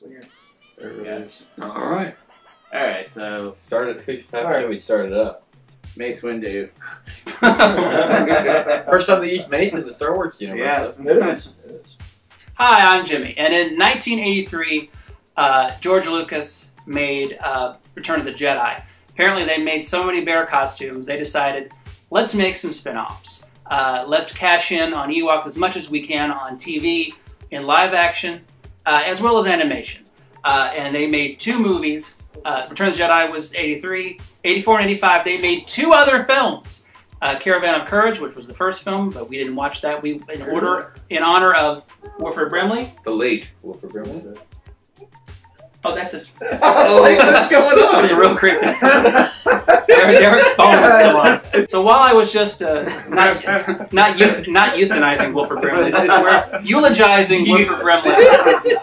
weird. Yeah. All right. All right, so Started. How All right. should we start it up? Mace Windu. First time they used Mace in the Star Wars universe. Yeah. It is. It is. Hi, I'm Jimmy, and in 1983, uh, George Lucas made uh, Return of the Jedi. Apparently, they made so many bear costumes, they decided, let's make some spin-offs. Uh, let's cash in on Ewoks as much as we can on TV, in live action, uh, as well as animation. Uh, and they made two movies. Uh, Return of the Jedi was 83, 84 and 85. They made two other films. Uh, Caravan of Courage, which was the first film, but we didn't watch that. We in order in honor of Wilford Brimley. The late Wilford Brimley. Oh, that's it. Oh, like, what's going on? That was a real creep. Derek, Derek's phone was still on. So while I was just uh, not not youth, not euthanizing Wilford Brimley, this, we're eulogizing Wilford Brimley.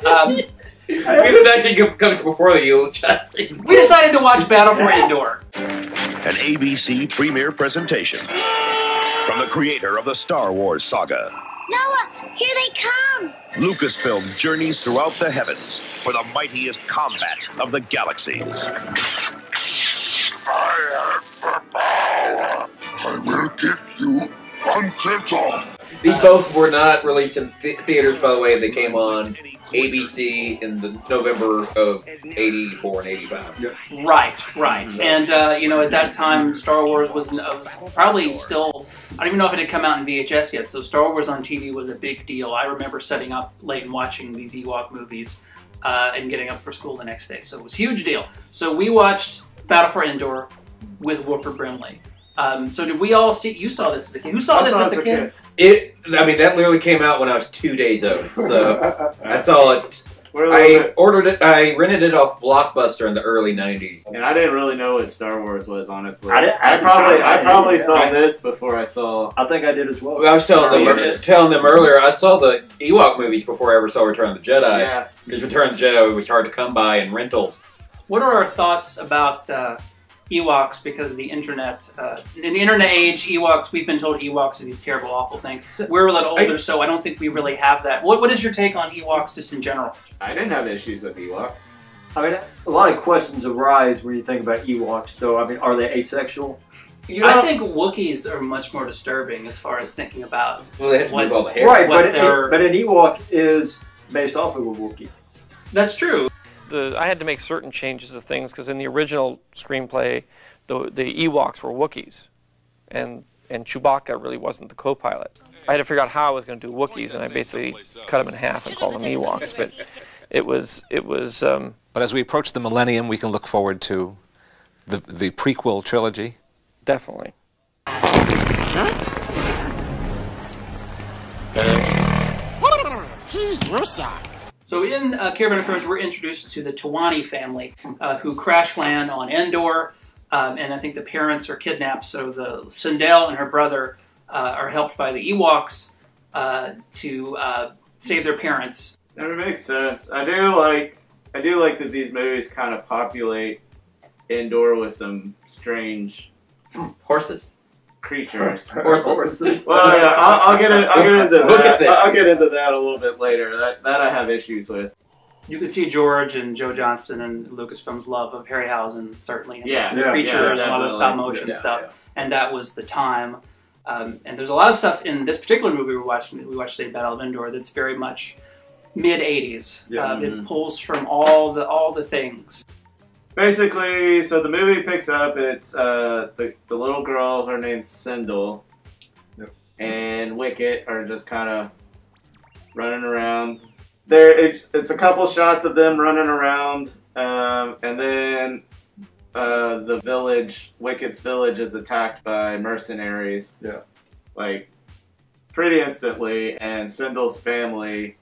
Um, Maybe that can come before the eulogizing. we decided to watch Battle for Endor. An ABC premiere presentation from the creator of the Star Wars saga. Noa, here they come! Lucasfilm journeys throughout the heavens for the mightiest combat of the galaxies. I have the power. I will give you Contento. These both were not released in th- theaters, by the way. They came on ABC in the November of '84 and '85. Right, right. And, uh, you know, at that time, Star Wars was, was probably still, I don't even know if it had come out in VHS yet, so Star Wars on TV was a big deal. I remember setting up late and watching these Ewok movies uh, and getting up for school the next day, so it was a huge deal. So we watched Battle for Endor with Wilford Brimley. Um, so did we all see, you saw this as a kid. Who saw I this saw as it a kid? It, I mean, that literally came out when I was two days old. So I saw it. We're a I bit, ordered it. I rented it off Blockbuster in the early '90s. and I didn't really know what Star Wars was, honestly. I didn't- I I probably, try- I probably saw I- this before I saw. I think I did as well. I was telling them, Yes. telling them earlier. I saw the Ewok movies before I ever saw Return of the Jedi. Yeah, Because Return of the Jedi was hard to come by in rentals. What are our thoughts about uh, Ewoks? Because the internet, uh, in the internet age, Ewoks, we've been told Ewoks are these terrible, awful things. We're a little older, so I don't think we really have that. What, what is your take on Ewoks just in general? I didn't have issues with Ewoks. I mean, a lot of questions arise when you think about Ewoks, though. I mean, are they asexual? You know, I think Wookiees are much more disturbing as far as thinking about. Well, they had to What- move all the hair. right, what but, it, but an Ewok is based off of a Wookiee. That's true. The I had to make certain changes to things because in the original screenplay, the the Ewoks were Wookiees, and and Chewbacca really wasn't the co-pilot. I had to figure out how I was going to do Wookiees, and I basically cut them in half and called them Ewoks. But it was it was um, But as we approach the millennium, we can look forward to the the prequel trilogy. definitely. So in uh, Caravan of Courage, we're introduced to the Towani family uh, who crash land on Endor, um, and I think the parents are kidnapped. So the Cindel and her brother uh, are helped by the Ewoks uh, to uh, save their parents. That makes sense. I do like, I do like that these movies kind of populate Endor with some strange Horses. Creatures. Horses. Well, yeah, I'll, I'll get in, I'll get into Look at that. that. I'll get into that a little bit later. That that I have issues with. You can see George and Joe Johnston and Lucasfilm's love of Harryhausen, certainly. in Yeah, the yeah, creatures yeah, and all the stop motion Yeah, stuff. yeah. and that was the time. Um, and there's a lot of stuff in this particular movie we're watching. We watched, say, Battle of Endor. That's very much mid '80s. Yeah. Um, it pulls from all the all the things. Basically, so the movie picks up. It's uh, the the little girl. Her name's Cindel, Yep. and Wicket are just kind of running around. There, it's it's a couple shots of them running around, um, and then uh, the village, Wicket's village, is attacked by mercenaries. Yeah. like pretty instantly, and Cindel's family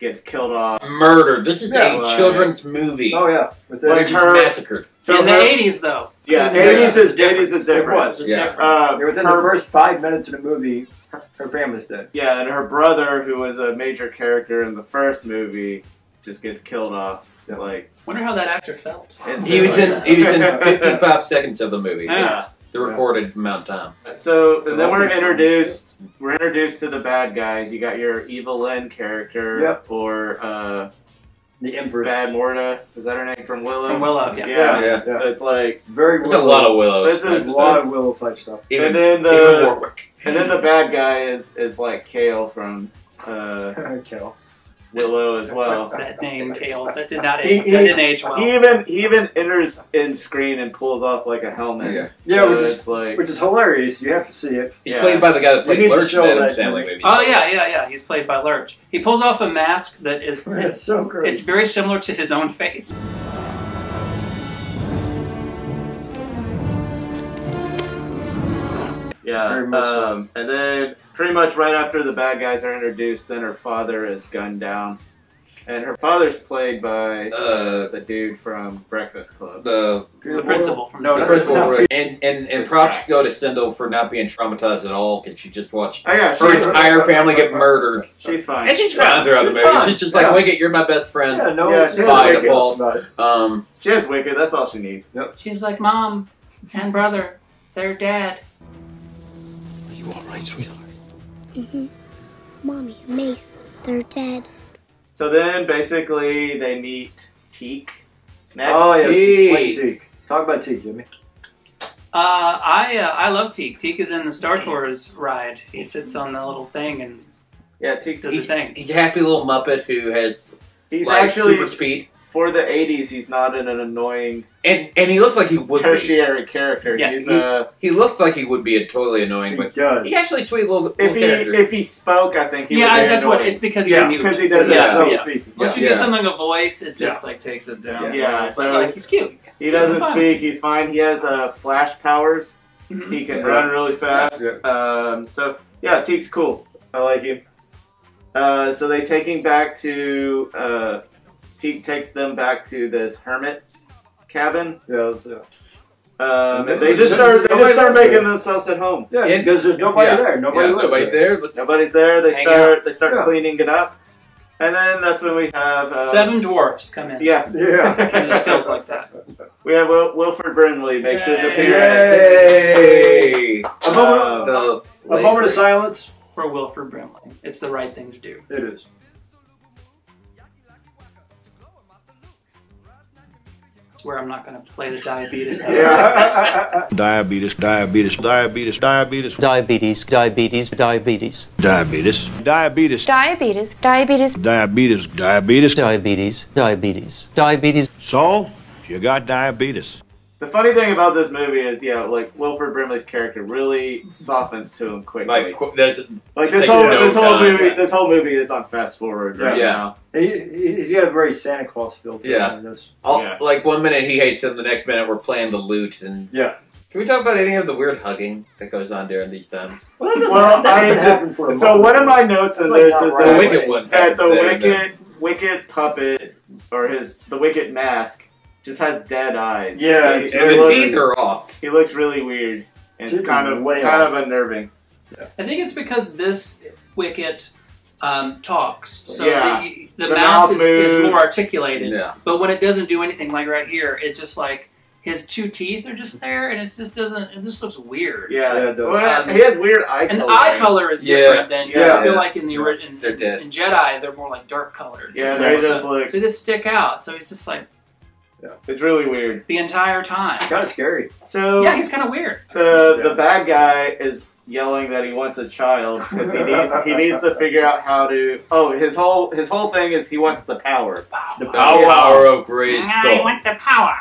gets killed off. Murder. This is Yeah, a like- children's movie. Oh yeah, with They're that. Like her- massacred. So in the '80s, though, yeah, Yeah, eighties there's is a difference. eighties is It different. was. There's a Yeah. difference. Uh, within her- the first five minutes of the movie, her, her family's dead. Yeah, and her brother, who was a major character in the first movie, just gets killed off. Like Wonder how that actor felt. He was in. He was in 55 seconds of the movie. Yeah. The recorded amount of time. So and then we're introduced. We're introduced to the bad guys. You got your evil Lynn character, Yep. or uh, The Empress. Bavmorda. Is that her name from Willow? From Willow, yeah. Yeah. Yeah. Yeah. It's like, Very There's a lot of willows. This is- a lot of Willow type stuff. even, and then even the Warwick. and then the bad guy is is like Kale from uh, Kel. Willow as well. That name, Kale, that did not He- age, he- that didn't age well. He even he even enters in screen and pulls off like a helmet. Yeah. Yeah, So which is like which is hilarious. You have to see it. He's Yeah. played by the guy that played Lurch in show Adam Sandler movie. movie. Oh yeah, yeah, yeah. He's played by Lurch. He pulls off a mask that is, It's is so great. it's very similar to his own face. Yeah. Very much so. Um, and then pretty much right after the bad guys are introduced, then her father is gunned down, and her father's played by Uh, the dude from Breakfast Club. the The principal from No, the principal, no. right. and and and props go to Cindel for not being traumatized at all because she just watched Oh yeah, her she, entire family get murdered, she's fine. and she's fine throughout the She's movie. fine. She's just like, Yeah. Wicket, you're my best friend. Yeah, no, Yeah, she has By Wicket. default. Um, She has Wicket. That's all she needs. She's like, Mom and brother, they're dead. Mm-hmm. Mommy, Mace, they're dead. So then basically they meet Teek. Next. Oh yeah, Teek. Teek. Talk about Teek, Jimmy. Uh, I uh, I love Teek. Teek is in the Star Tours ride. He sits on the little thing and Yeah, Teek's does the thing. he's a happy little muppet who has He's like actually super speed, for the '80s. He's not an, an annoying and and he looks like he would. Be. tertiary character. Yeah, he's he- uh, He looks like he would be a totally annoying, He but does. he's actually a sweet little, little if he character. if he spoke, I think he Yeah, would be that's what. annoying. It's because Yeah, he's because he doesn't Yeah, so speak. speaking. Once you Yeah. give something a voice, it just like takes it down. Yeah, but so- like he's cute. He doesn't Fun. speak. He's fine. He has uh, flash powers. Mhm. He can Yeah. run really fast. Yeah. Um, so yeah, Teek's cool. I like him. Uh, so they take him back to. Uh, Teek takes them back to this hermit cabin. Yeah, yeah. Um, And and they- they just start. They just start making there. themselves at home. Yeah, And- because there's nobody yeah. there. Nobody yeah, nobody there. there. Nobody's there. They Hang start. They start Yeah. cleaning it up, and then that's when we have uh, Seven dwarfs come in. Yeah, Yeah. It just feels like that. we have Wil- Wilford Brimley makes his appearance. Hey! A moment, Uh, The a moment of silence. For Wilford Brimley, it's the right thing to do. It is. Where I'm not going to play the diabetes. Yeah. Diabetes, diabetes, diabetes, diabetes, Diabetes, diabetes, diabetes, diabetes, diabetes, Diabetes, diabetes, diabetes, diabetes. diabetes, diabetes, diabetes. So, you got diabetes. The funny thing about this movie is, yeah, like Wilford Brimley's character really softens to him quickly. like Like, qu- there's this whole no this whole movie yeah. this whole movie is on fast forward right Yeah. now. he, he, he's got a very Santa Claus feel to Yeah. him. All, Yeah. like one minute he hates him, the next minute we're playing the lute. And Yeah. can we talk about any of the weird hugging that goes on during these times? Well, that Well, I- happen for a So moment. one of my notes in It's like this is right The that, away. Wicket one. that the happens there, and then- Wicket Wicket puppet or his the Wicket mask just has dead eyes. Yeah, he, it's he and the looks, teeth are off. he looks really weird. And it's kind of way kind off. of unnerving. I think it's because this Wicket um, talks, so Yeah. the, the, The mouth, mouth is, is more articulated. Yeah. But when it doesn't do anything, like right here, it's just like his two teeth are just there, and it just doesn't. It just looks weird. Yeah, Yeah. Well, Um, he has weird eye And the eye color is Yeah. different than Yeah. I feel like in the original. They're. In Jedi, they're more like dark colored. Yeah, they so- just look. So they just stick out. So it's just like It's really weird. the entire time. Kind of scary. So Yeah, he's kind of weird. the Yeah. the bad guy is yelling that he wants a child because he needs he needs to figure out how to. Oh, his whole his whole thing is he wants the power. The The power of Grayskull. the power.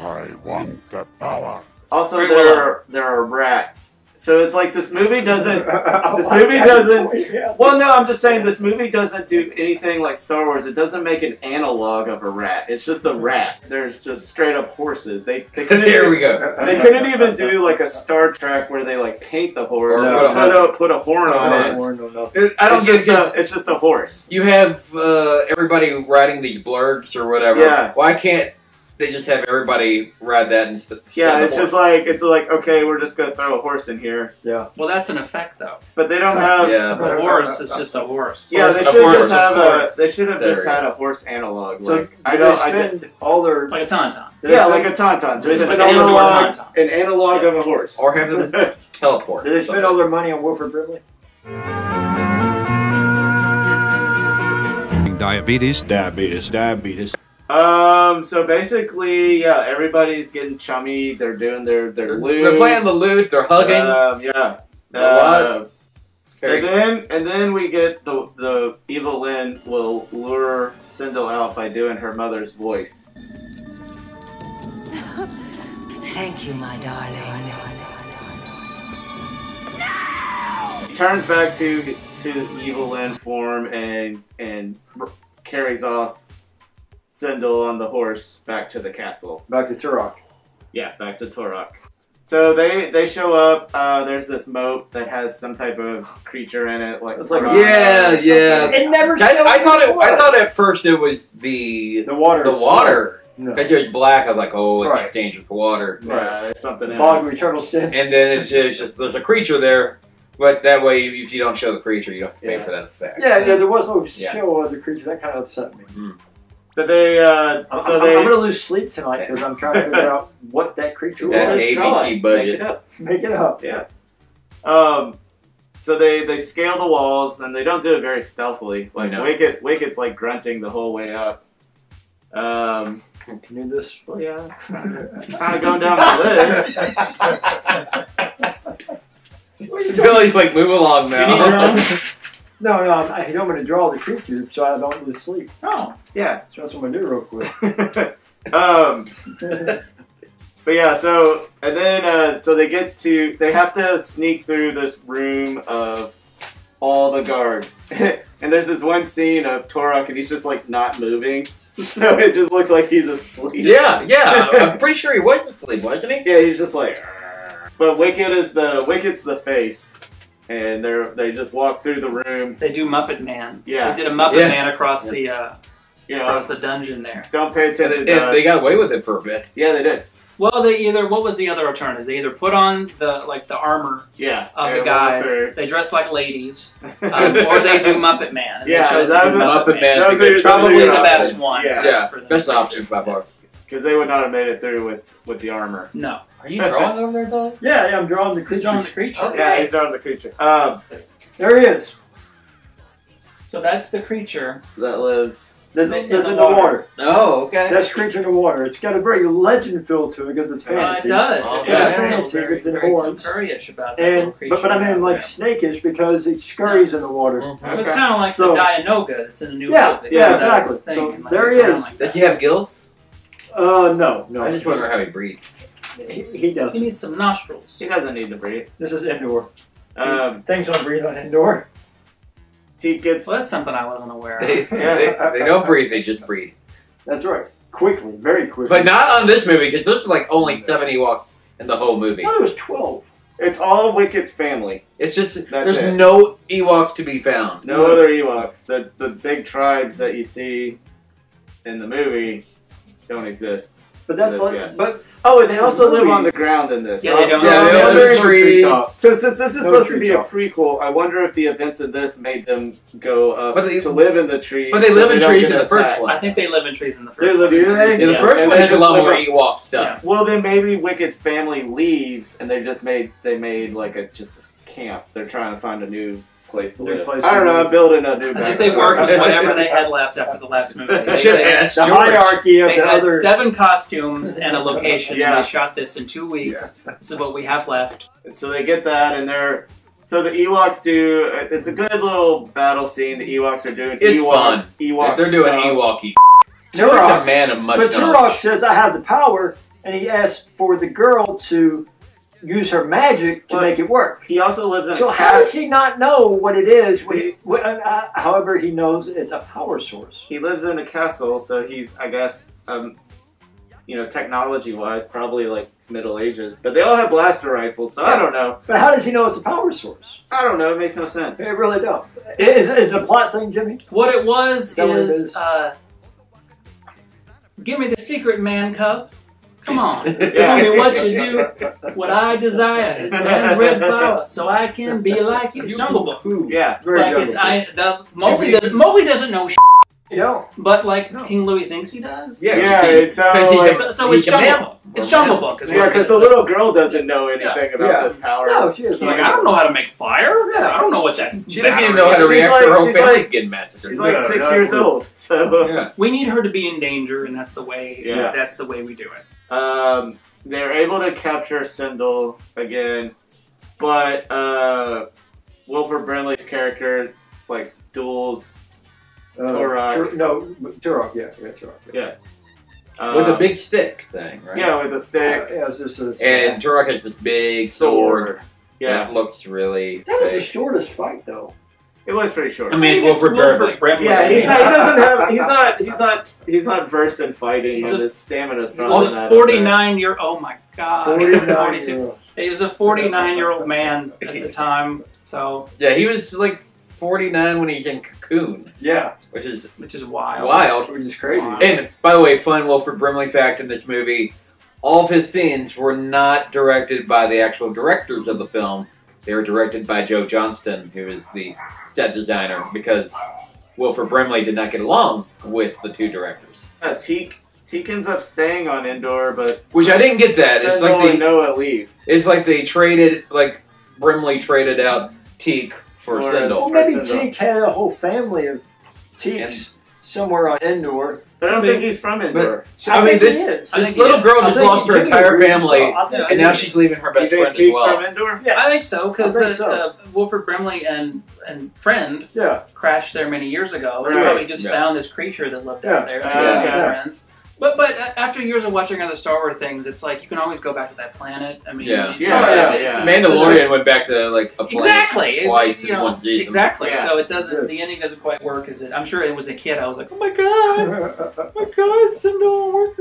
I want the power. Also, Very there well. are there are rats. So it's like this movie doesn't. this movie doesn't- Well, no, I'm just saying this movie doesn't do anything like Star Wars. It doesn't make an analog of a rat. It's just a rat. There's just straight up horses. They they couldn't There even, we go. they couldn't even do like a Star Trek where they like paint the horse Or or put a put a horn on yeah. it. Or no. I don't it's just a, it's just a horse. You have uh, everybody riding these blurgs or whatever. Yeah. Why can't they just have everybody ride that and Yeah, stand it's the just like it's like okay, we're just gonna throw a horse in here, Yeah. Well, that's an effect though. but they don't have. yeah. The horse is just a horse. Yeah, they should just have a. They should have just had a horse analog. So Like I they don't. I, spend all their Like a tauntaun. do yeah, spend- like a tauntaun, just They an spend all their analog, tauntaun. an analog of a horse. Or have them teleport. Did they spend all their money on Wilford Brimley? causing diabetes. Diabetes, diabetes. Um. So basically, yeah, everybody's getting chummy. They're doing their their loot. They're playing the lute. They're hugging. Um, yeah. A. Uh, Very- and then and then we get the the evil Lynn will lure Cindel out by doing her mother's voice. Thank you, my darling. turns back to to evil Lynn form and and carries off Cindel on the horse back to the castle. Back to Turok. Yeah, back to Torok. So they they show up. Uh, there's this moat that has some type of creature in it, like It's like Yeah, yeah. It never I, I shows thought it. I thought at first it was the The water. the is- water. No. Because it was black. I was like, oh, it's Right. dangerous for water. Yeah, there's something in Fog it. of eternal sin. And then it's just, it's just there's a creature there, but that way if you don't show the creature, you don't have to pay Yeah. for that effect. Yeah, yeah, there was no Yeah. show of the creature. That kind of upset me. So they uh, I'm, so I'm, they I'm gonna lose sleep tonight because I'm trying to figure out what that creature That was. ABC try. Make it up. Make it up. Yeah. Um. So they they scale the walls and they don't do it very stealthily. Like No. Wicket Wicket's like grunting the whole way up. Um. Can you do this? Well, yeah. kind of going down my list. Billy's like, move along now. no, no, I'm, I don't want to draw the creature so I don't lose sleep. Oh, yeah. So that's what I'm gonna do real quick. um. But yeah, so and then uh, so they get to they have to sneak through this room of all the guards, and there's this one scene of Torok and he's just like not moving, so it just looks like he's asleep. yeah, yeah. I'm pretty sure he was asleep, wasn't he? Yeah, he's just like. "Arr." But Wicket is the Wicket's the face, and they're they just walk through the room. They do Muppet Man. Yeah. They did a Muppet Yeah. Man across the uh, You know, across the dungeon there. don't pay attention and to us. they got away with it for a bit. yeah, they did. Well, they either what was the other alternative? They either put on the like the armor Yeah, of the guys, through. they dress like ladies, um, or they do Muppet Man. And they Yeah, chose that to do was- Muppet Man's Those a good those Probably the your best options. one. Yeah, Yeah, for best option by far. because they would not have made it through with with the armor. No, Are you drawing over there, Billy? yeah, yeah, I'm drawing the creature. drawing the creature. Okay. Yeah, he's drawing the creature. Um, There he is. So that's the creature. that lives. There's, In the- there's in in the the water. water. Oh, okay. That's creature in the water. It's got a very legend feel to it because it's Uh, it fantasy. does. Oh, It yeah. does. Fantasy, It's very, it's in very horns. Curryish about that And creature. but, but I mean like Yeah. snakish because it scurries in the water. Mhm. It's kind of like So- the Dianoga that's in the new Yeah, book. yeah, exactly. of So and, like, there he is. like Does he have gills? Uh, no, no. I just wonder how he breathes. He, he He doesn't. needs some nostrils. He doesn't need to breathe. This is Endor. Um, Things don't breathe on Endor. Teek gets. Well, that's something I wasn't aware of. They, Yeah. they, they don't breathe, they just breathe. That's right. Quickly, very quickly. But not on this movie, because there's like only seven Ewoks in the whole movie. I thought it was twelve. It's all Wicket's family. It's just, That's there's it. no Ewoks to be found. No other Ewoks. The the big tribes that you see in the movie don't exist. But that's This like, guy. but Oh, and they also live on the ground in this. Yeah, they don't So, Yeah, they I live wonder- in trees. so since this is No supposed to be a prequel, I wonder if the events of this made them go up But they- to live in the trees. but they so live in don't trees in the first one. I think they live in trees in the first They one. live in Do they? Yeah, the Yeah. first And one they has a just lot more up- Ewok stuff. Well, then maybe Wicket's family leaves, and they just made they made like a just a camp. They're trying to find a new place to New live. place I don't know. I'm building a new. I think they backstory. worked with whatever they had left after the last movie. They, Shit, they, ass the George. hierarchy of they the had other. seven costumes and a location, Yeah. and they shot this in two weeks. Yeah. This is what we have left. So they get that, and they're so the Ewoks do. It's a good little battle scene. The Ewoks are doing It's Ewoks. fun. Ewoks. They're doing stuff. Ewok Turok- a man of much But Turok knowledge. says, "I have the power," and he asks for the girl to use her magic to But- make it work. He also lives in So a how does castle. he not know what it is? When See- when- uh, however, he knows it's a power source. He lives in a castle, so he's, I guess, um, you know, technology-wise, probably like Middle Ages. But they all have blaster rifles, so I don't know. But how does he know it's a power source? I don't know. It makes no sense. It really don't. Is is it a plot thing, Jimmy? What it was Is that what it is, is? uh, give me the secret, man cub. Come on, Yeah. tell me what you do. What I desire is man's red flower, so I can be like you. Jungle Book. Yeah. very like jungle it's book. I. The, Mowgli doesn't. Mowgli doesn't know. You know, but like King Louie thinks he does. Yeah, Yeah, he- it's, uh, so, like- so, so it's can Jungle. Book. It's Jungle Book. Is Yeah, what it because is. the little girl doesn't know anything about Yeah. this power. No, she She's like, I don't know how to make fire. Yeah. I don't know what that. She doesn't even know how to is." react to her own family getting massacred. She's like Yeah, six not years really. old, so Yeah. We need her to be in danger, and that's the way. Yeah. That's the way we do it. Um, they're able to capture Cindel again, but uh, Wilford Brimley's character like duels Uh, Turok. Tur- no, Turok, yeah, yeah, Turok. Yeah. With a Um, big stick thing, right? Yeah, with a stick. Yeah, it's just a, And Turok has this big sword. Sword. Yeah. That looks really that was the shortest fight, though. It was pretty short. I mean, Wilford Brimley. Brimley. Yeah, he's not, he doesn't have. He's not. He's not. He's not versed in fighting, He's and a- his stamina's He probably not a up there. 49 year. Oh my god. 49 42. year. He was a 49 year old man at the time. So Yeah, he was like 49 when he's in Cocoon, Yeah, which is which is wild. wild. which is crazy. And by the way, fun Wilford Brimley fact in this movie: all of his scenes were not directed by the actual directors of the film. They were directed by Joe Johnston, who is the set designer, because Wilford Brimley did not get along with the two directors. Uh, Teek. Teek ends up staying on Endor, but Which I didn't get that. It's like they- and Noa leave. It's like they traded, like Brimley traded out Teek for Or- Cindel. Well, maybe Cindel. Teek had a whole family of Teeks somewhere on Endor. But I don't think he's from Endor. I, mean, think he this, is. I this think little girl just lost her entire family, well. And now she's leaving her You best think friend as Teek's well. from Endor? Yeah. I think so because I think uh, so. uh, Wilford Brimley and and friend Yeah, crashed there many years ago. They Right. probably just Yeah. found this creature that lived Yeah. out there. Uh, and became yeah. friends. But but uh, after years of watching other Star Wars things, it's like you can always go back to that planet. I mean, Yeah. you- Yeah, yeah, it's- yeah. Mandalorian went back to like a planet Exactly. Twice you in know, one season. Exactly. Yeah. So it doesn't. The ending doesn't quite work. Is it? I'm sure it was a kid. I was like, oh my god, oh my god, some don't work.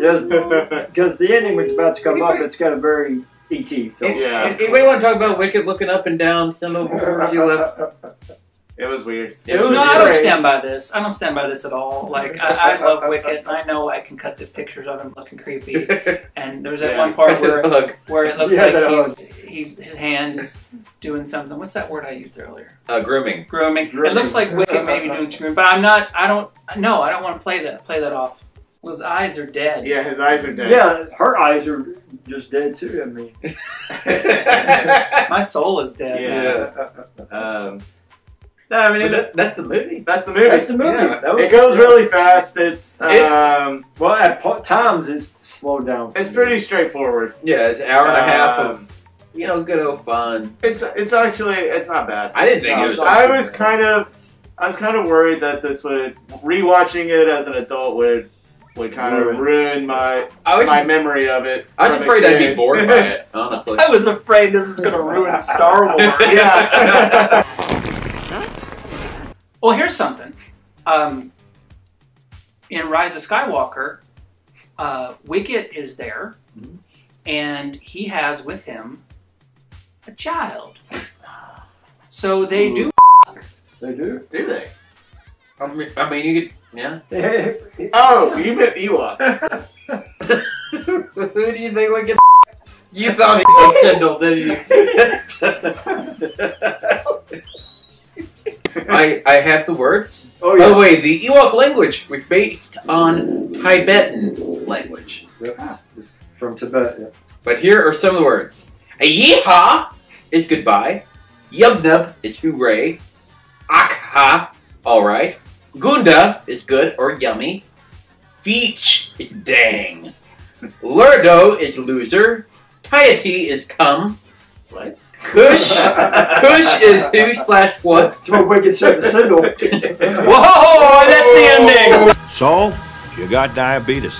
yes, because the ending was about to come up. It's got a very ET feel. Yeah. Anybody want to talk about Wicket looking up and down Some Cindel before she left? It was weird. It was no, I don't stand by this. I don't stand by this at all. Like I, I love Wicket. I know I can cut the pictures of him looking creepy. And there's that Yeah. one part where bug. where it looks Yeah, like that he's, he's his hand is doing something. What's that word I used earlier? Uh, grooming. Grooming. Grooming. It looks like Wicket maybe doing some grooming, but I'm not. I don't. No, I don't want to play that. Play that off. Well, his eyes are dead. Yeah, his eyes are dead. Yeah, her eyes are just dead too. I mean, My soul is dead. Yeah. Um, no, I mean that, that's the movie. that's the movie. that's the movie. Yeah. That It goes really fast. It's It- um, well. At po- times, it's slowed down. it's pretty straightforward. Yeah, it's an hour and a half Um, of you know good old fun. It's it's actually it's not bad. I didn't think No, it was. it's I was kind of I was kind of worried that this would rewatching it as an adult would would kind of Ruin. ruin my I was, my memory of it. I was afraid I'd be bored by it. Honestly. I was afraid this was going to ruin Star Wars. yeah. Well, here's something. Um, in Rise of Skywalker, uh, Wicket is there, and he has with him a child. So they do. They do. Do they? I mean, I mean, you could. Yeah. Oh, you meant Ewoks. Who do you think would get? You thought he was Kendall, didn't you? I I have the words. oh yeah. By the way, the Ewok language was based on Tibetan language. Ah. From Tibet. Yeah. But here are some of the words. A yeehaw is goodbye. Yubnub is hooray. Akha, alright. Gunda is good or yummy. Feech is dang. Lurdo is loser. Piety is come. What? Kush, Kush is who slash what. That's what Wicket said to Cindel. Whoa! That's the ending. So, you got diabetes.